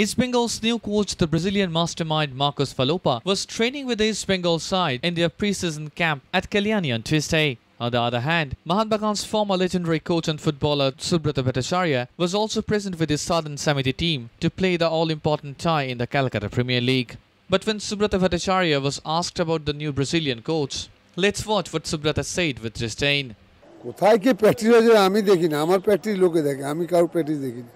East Bengal's new coach, the Brazilian mastermind Marcos Falopa, was training with the East Bengal side in their pre-season camp at Kalyani on Tuesday. On the other hand, Mohun Bagan's former legendary coach and footballer Subrata Bhattacharya was also present with his Southern Samity team to play the all-important tie in the Calcutta Premier League. But when Subrata Bhattacharya was asked about the new Brazilian coach, let's watch what Subrata said with disdain. কোথায় কি practice হয়েছে আমি দেখি না আমার practice লোকে দেখে আমি কারোর প্র্যাকটিস দেখি না